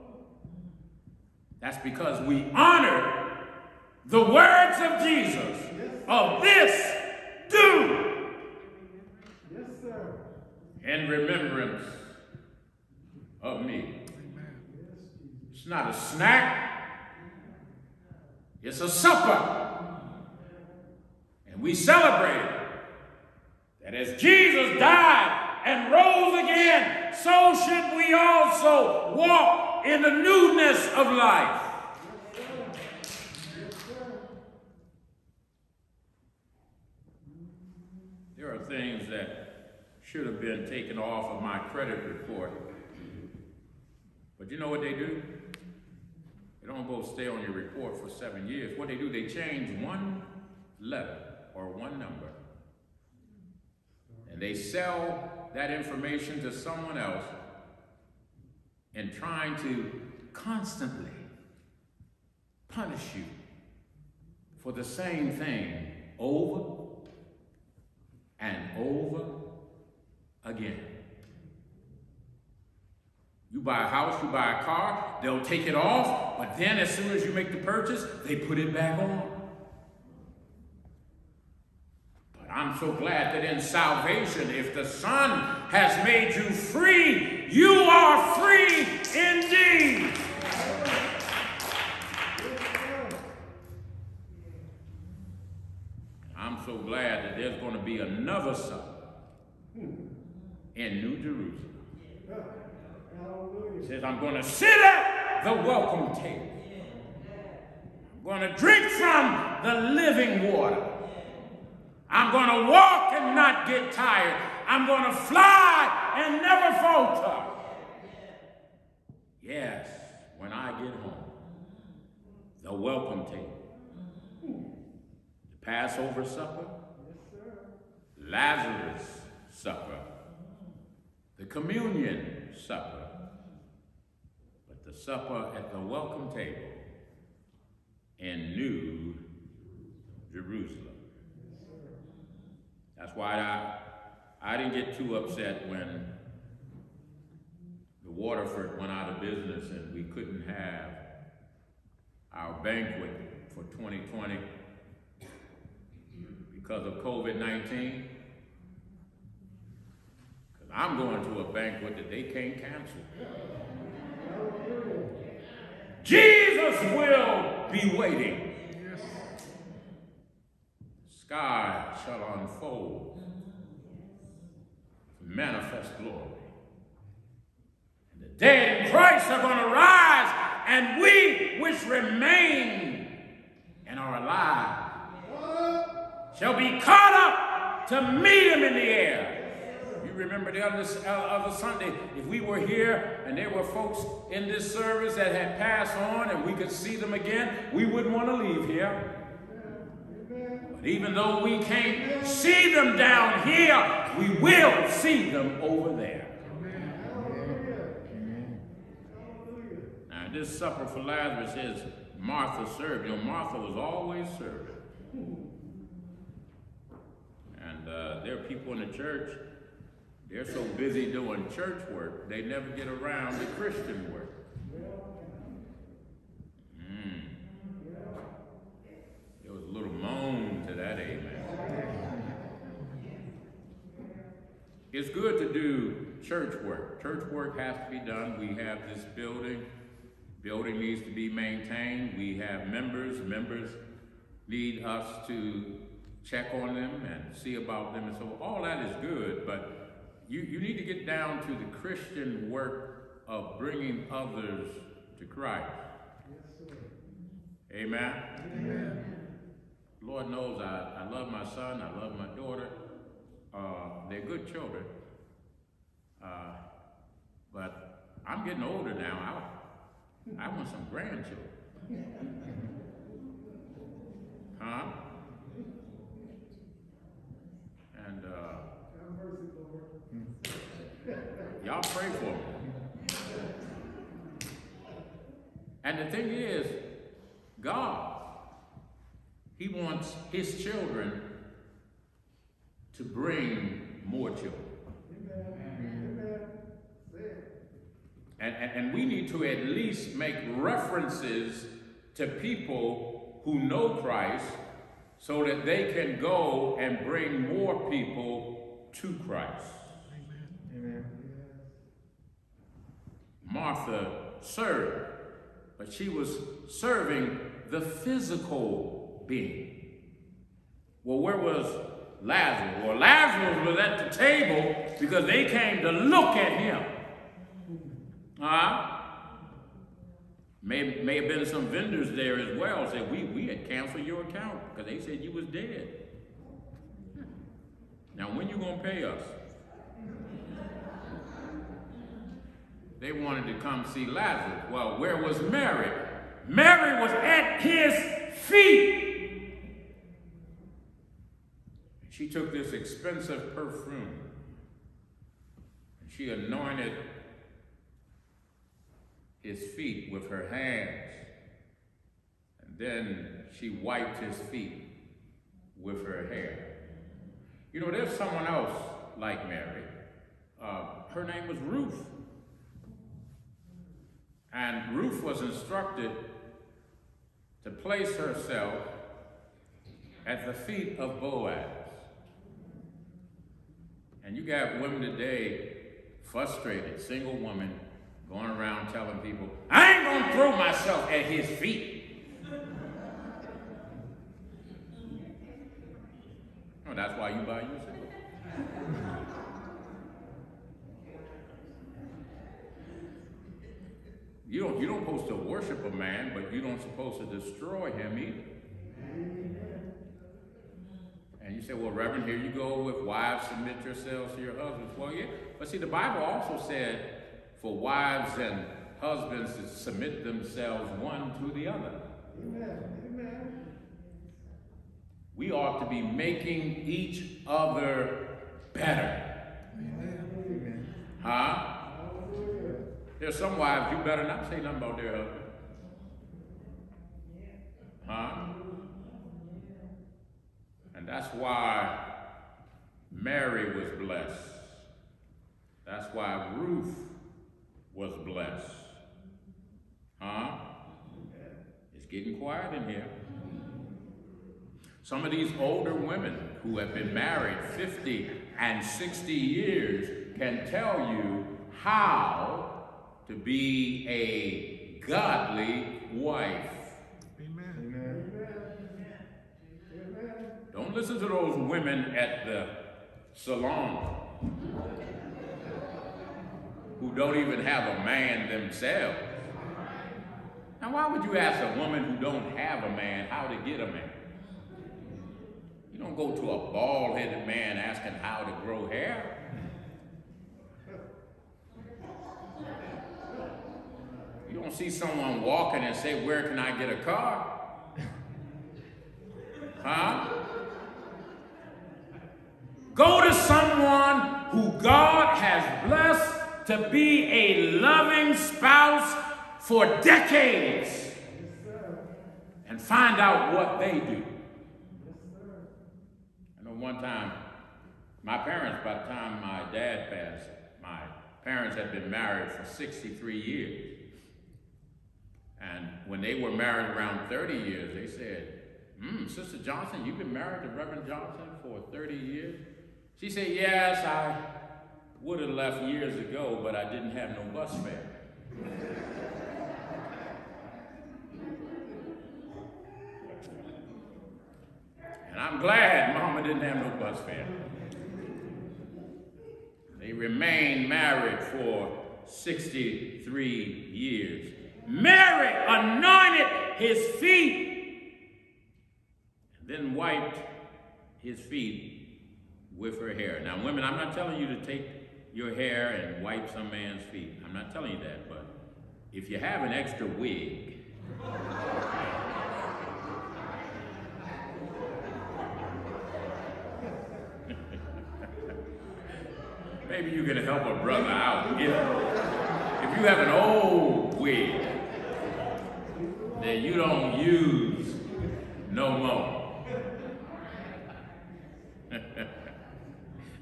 That's because we honor the words of Jesus of this do in remembrance of me. It's not a snack, it's a supper. And we celebrated that as Jesus died and rose again, so should we also walk in the newness of life. There are things that should have been taken off of my credit report. But you know what they do? They don't go stay on your report for seven years. What they do, they change one letter or one number. And they sell that information to someone else and trying to constantly punish you for the same thing over and over again. You buy a house, you buy a car, they'll take it off, but then as soon as you make the purchase, they put it back on. But I'm so glad that in salvation, if the Son has made you free, you are free indeed. I'm so glad that there's going to be another Son in New Jerusalem. It says, I'm going to sit at the welcome table. I'm going to drink from the living water. I'm going to walk and not get tired. I'm going to fly and never falter. Yes, when I get home, the welcome table. The Passover supper, Lazarus supper, the communion supper, but the supper at the welcome table in New Jerusalem. That's why I, I didn't get too upset when the Waterford went out of business and we couldn't have our banquet for 2020 because of COVID-19. Because I'm going to a banquet that they can't cancel. Jesus will be waiting. Sky shall unfold, manifest glory. And the dead in Christ are going to rise, and we which remain and are alive shall be caught up to meet him in the air. You remember the other, uh, other Sunday, if we were here and there were folks in this service that had passed on and we could see them again, we wouldn't want to leave here. Even though we can't see them down here, we will see them over there. Now, this supper for Lazarus is Martha served. You know, Martha was always serving. And uh, there are people in the church, they're so busy doing church work, they never get around to Christian work. Mm. There was a little moan to that, amen. It's good to do church work. Church work has to be done. We have this building. Building needs to be maintained. We have members. Members need us to check on them and see about them. And so all that is good, but you, you need to get down to the Christian work of bringing others to Christ. Amen? Amen. Lord knows I, I love my son, I love my daughter. Uh, they're good children. Uh, but I'm getting older now. I, I want some grandchildren. Huh? And uh, y'all pray for me. And the thing is, God, He wants His children to bring more children. And, and, and we need to at least make references to people who know Christ so that they can go and bring more people to Christ. Amen. Martha served, but she was serving the physical Well, where was Lazarus? Well, Lazarus was at the table because they came to look at him. Huh? May, may have been some vendors there as well. Said we we had canceled your account because they said you was dead. Now when you gonna pay us? They wanted to come see Lazarus. Well, where was Mary? Mary was at his feet. She took this expensive perfume and she anointed his feet with her hands. And then she wiped his feet with her hair. You know, there's someone else like Mary. Uh, her name was Ruth. And Ruth was instructed to place herself at the feet of Boaz. And you got women today frustrated, single women, going around telling people, I ain't gonna throw myself at his feet. Oh, that's why you buy yourself. You don't, you don't supposed to worship a man, but you don't supposed to destroy him either. Say, well, Reverend, here you go with wives, submit yourselves to your husbands. Well, yeah. But see, the Bible also said for wives and husbands to submit themselves one to the other. Amen. Amen. We ought to be making each other better. Amen. Huh? There's some wives you better not say nothing about their husband. Huh? And that's why Mary was blessed. That's why Ruth was blessed. Huh? It's getting quiet in here. Some of these older women who have been married 50 and 60 years can tell you how to be a godly wife. Don't listen to those women at the salon who don't even have a man themselves. Now, why would you ask a woman who don't have a man how to get a man? You don't go to a bald-headed man asking how to grow hair. You don't see someone walking and say, where can I get a car? Huh? Go to someone who God has blessed to be a loving spouse for decades and find out what they do. I know one time, my parents, by the time my dad passed, my parents had been married for 63 years. And when they were married around 30 years, they said, Hmm, Sister Johnson, you've been married to Reverend Johnson for 30 years? She said, Yes, I would have left years ago, but I didn't have no bus fare. and I'm glad Mama didn't have no bus fare. They remained married for 63 years. Mary anointed his feet and then wiped his feet with her hair. Now, women, I'm not telling you to take your hair and wipe some man's feet. I'm not telling you that, but if you have an extra wig, (laughs) maybe you can help a brother out. If, if you have an old wig that you don't use no more.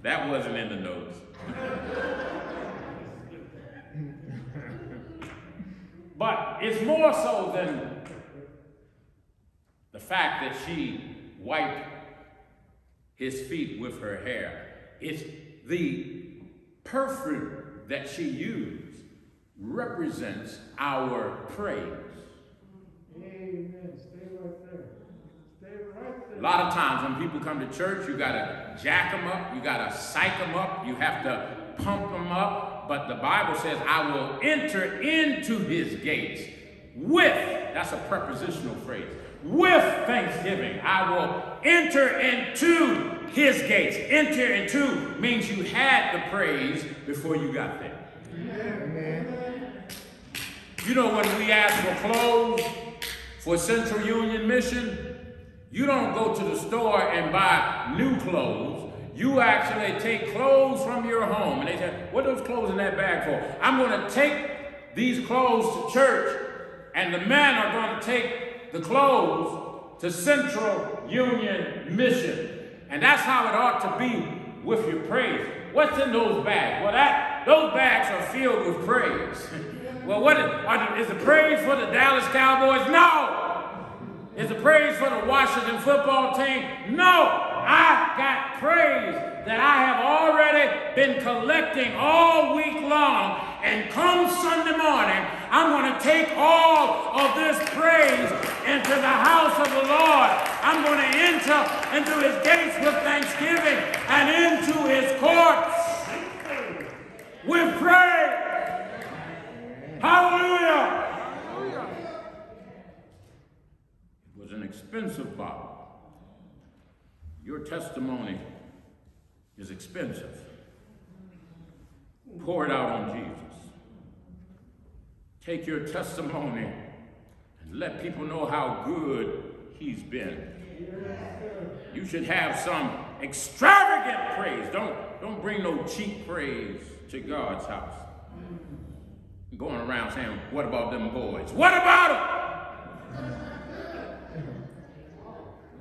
That wasn't in the notes. but it's more so than the fact that she wiped his feet with her hair. It's the perfume that she used represents our praise. Amen. Stay right there. Stay right there. lot of times when people come to church, you gotta jack them up, you gotta psych them up, you have to pump them up. But the Bible says, I will enter into his gates with, that's a prepositional phrase, with thanksgiving. I will enter into his gates. Enter into means you had the praise before you got there. Amen. You know, when we ask for clothes for Central Union Mission, you don't go to the store and buy new clothes. You actually take clothes from your home. And they say, What those clothes in that bag for? I'm going to take these clothes to church, and the men are going to take the clothes to Central Union Mission. And that's how it ought to be with your praise. What's in those bags? Well, that those bags are filled with praise. (laughs) well, what is, are is the praise for the Dallas Cowboys? No. Is the praise for the Washington football team? No. I got praise that I have already been collecting all week long. And come Sunday morning, I'm going to take all of this praise into the house of the Lord. I'm going to enter into his gates with thanksgiving and into his courts with praise. Hallelujah. It was an expensive vow. Your testimony is expensive. Pour it out on Jesus. Take your testimony and let people know how good he's been. You should have some extravagant praise. Don't, don't bring no cheap praise to God's house. Going around saying, what about them boys? What about them?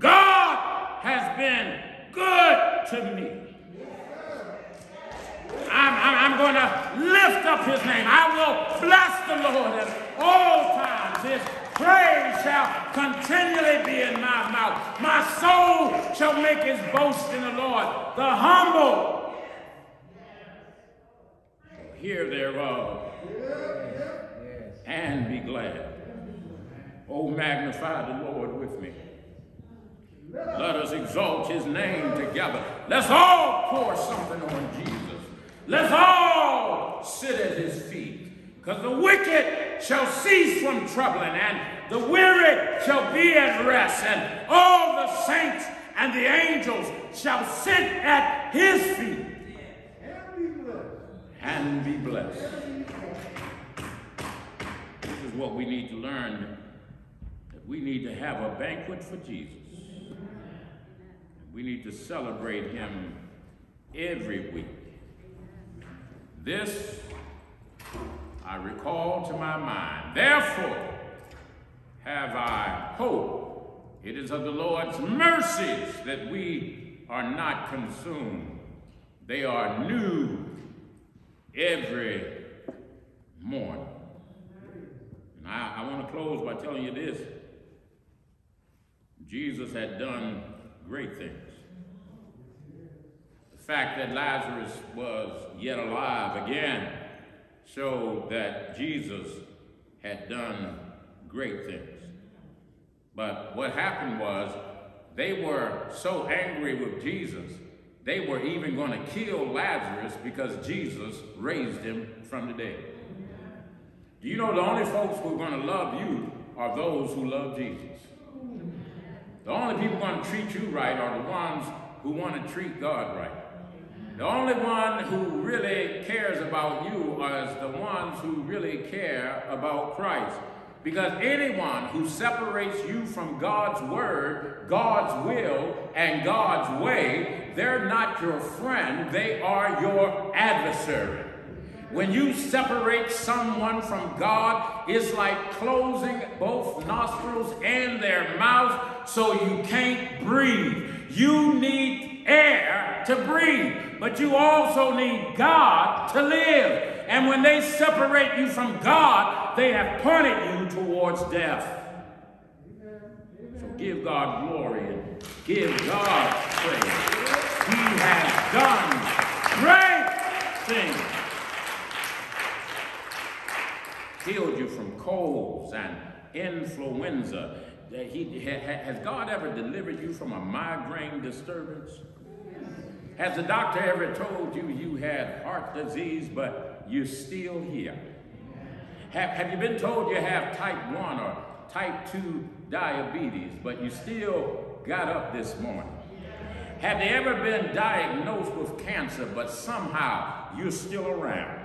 God has been good to me. I'm, I'm, I'm going to lift up his name. I will bless the Lord at all times. His praise shall continually be in my mouth. My soul shall make his boast in the Lord. The humble hear thereof and be glad. Oh, magnify the Lord with me. Let us exalt his name together. Let's all pour something on Jesus. Let's all sit at his feet. Because the wicked shall cease from troubling, and the weary shall be at rest, and all the saints and the angels shall sit at his feet and be blessed. This is what we need to learn that we need to have a banquet for Jesus. We need to celebrate him every week. This I recall to my mind. Therefore, have I hope. It is of the Lord's mercies that we are not consumed. They are new every morning. And I, I want to close by telling you this. Jesus had done great things. The fact that Lazarus was yet alive again showed that Jesus had done great things. But what happened was they were so angry with Jesus, they were even going to kill Lazarus because Jesus raised him from the dead. Do you know the only folks who are going to love you are those who love Jesus? The only people going to treat you right are the ones who want to treat God right. The only one who really cares about you is the ones who really care about Christ. Because anyone who separates you from God's word, God's will, and God's way, they're not your friend, they are your adversary. When you separate someone from God, it's like closing both nostrils and their mouth so you can't breathe. You need air to breathe, but you also need God to live. And when they separate you from God, they have pointed you towards death. So give God glory and give God praise. He has done great things. Healed you from colds and influenza, that he ha, ha- has God ever delivered you from a migraine disturbance? Has the doctor ever told you you had heart disease, but you're still here? Have, have you been told you have type 1 or type 2 diabetes, but you still got up this morning? Have you ever been diagnosed with cancer, but somehow you're still around?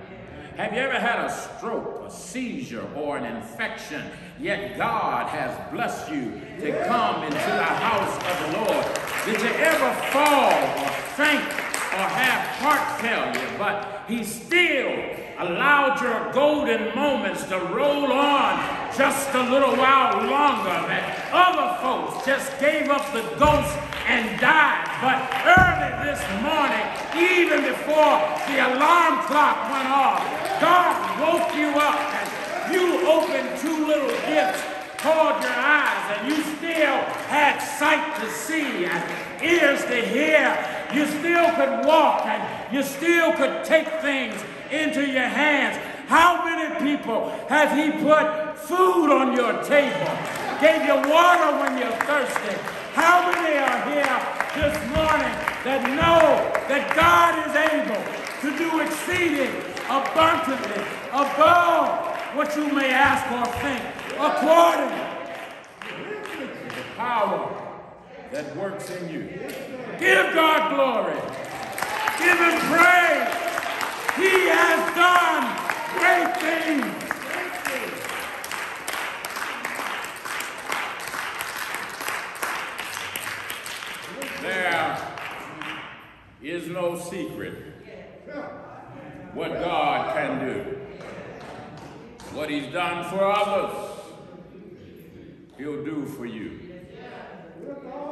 Have you ever had a stroke, a seizure, or an infection, yet God has blessed you to come into the house of the Lord? Did you ever fall or faint or have heart failure, but He still allowed your golden moments to roll on just a little while longer that other folks just gave up the ghost and died. But early this morning, even before the alarm clock went off, God woke you up and you opened two little gifts called your eyes and you still had sight to see and ears to hear. You still could walk and you still could take things into your hands. How many people has he put food on your table? Gave you water when you're thirsty? How many are here this morning that know that God is able to do exceeding abundantly above what you may ask or think, according to the power that works in you. Give God glory. Give him praise. He has done great. There is no secret what God can do. What he's done for others, he'll do for you.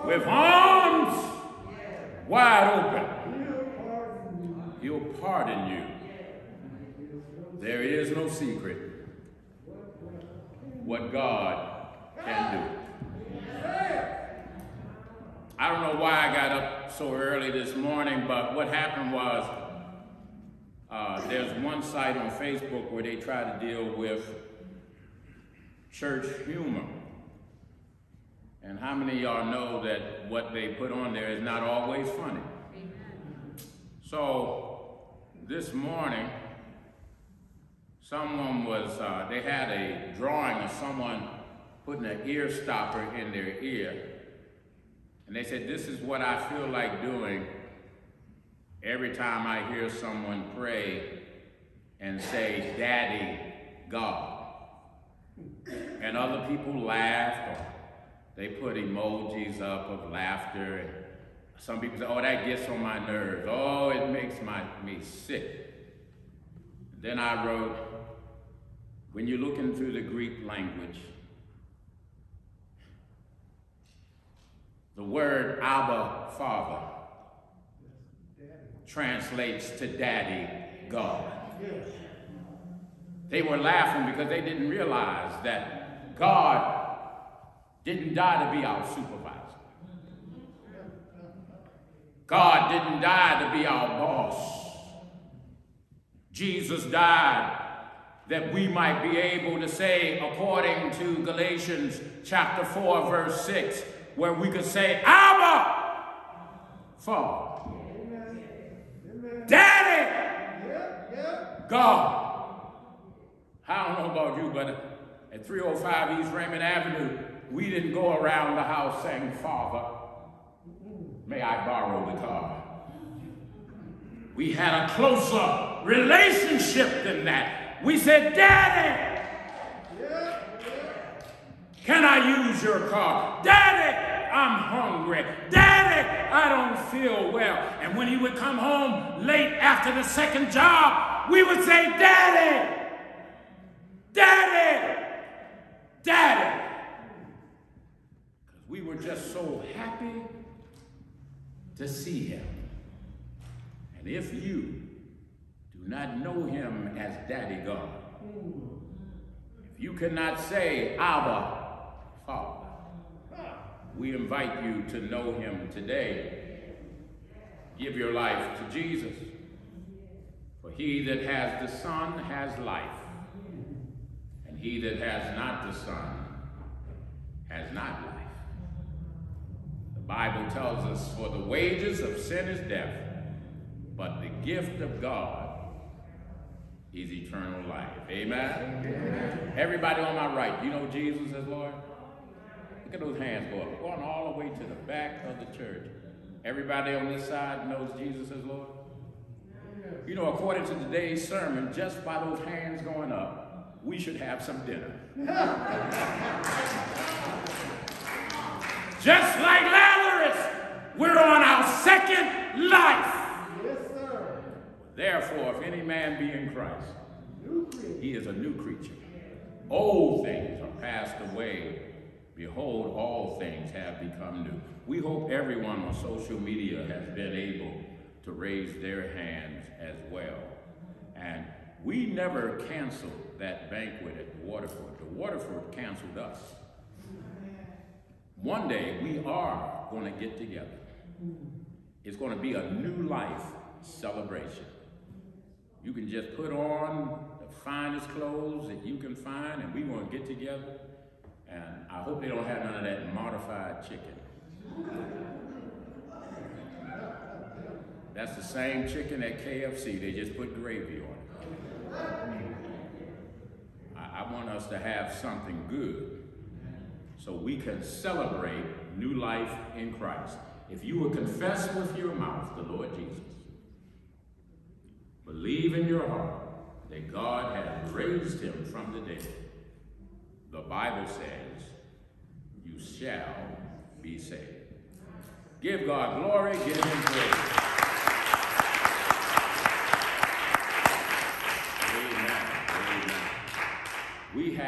With arms wide open, he'll pardon you. There is no secret what God can do. I don't know why I got up so early this morning, but what happened was uh, there's one site on Facebook where they try to deal with church humor. And how many of y'all know that what they put on there is not always funny? So this morning, someone was, uh, they had a drawing of someone putting an ear stopper in their ear. And they said, This is what I feel like doing every time I hear someone pray and say, Daddy, God. And other people laughed or they put emojis up of laughter. And some people say, Oh, that gets on my nerves. Oh, it makes my, me sick. Then I wrote, When you look into the Greek language, the word Abba, Father, translates to Daddy, God. They were laughing because they didn't realize that God didn't die to be our supervisor. God didn't die to be our boss. Jesus died that we might be able to say, according to Galatians chapter 4, verse 6, where we could say, Abba, Father. Daddy! God. I don't know about you, but at 305 East Raymond Avenue, we didn't go around the house saying, Father, may I borrow the car? We had a closer relationship than that. We said, Daddy, can I use your car? Daddy, I'm hungry. Daddy, I don't feel well. And when he would come home late after the second job, we would say, Daddy, Daddy, Daddy. Because we were just so happy to see him. And if you not know him as Daddy God, mm-hmm. if you cannot say, Abba, Father, we invite you to know him today. Give your life to Jesus. For he that has the Son has life, and he that has not the Son has not life. The Bible tells us, for the wages of sin is death, but the gift of God is eternal life. Amen? Everybody on my right, you know Jesus as Lord? Look at those hands go up, going all the way to the back of the church. Everybody on this side knows Jesus as Lord? You know, according to today's sermon, just by those hands going up, we should have some dinner. (laughs) just like Lazarus, we're on our second life. Therefore, if any man be in Christ, he is a new creature. Old things are passed away. Behold, all things have become new. We hope everyone on social media has been able to raise their hands as well. And we never canceled that banquet at Waterford. The Waterford canceled us. One day we are going to get together. Mm. It's going to be a new life celebration. You can just put on the finest clothes that you can find, and we want to get together. And I hope they don't have none of that modified chicken. That's the same chicken at KFC. They just put gravy on it. I, I want us to have something good so we can celebrate new life in Christ. If you will confess with your mouth the Lord Jesus, believe in your heart that God has raised him from the dead, the Bible says, you shall be saved. Give God glory, give him praise. Amen. Amen. We have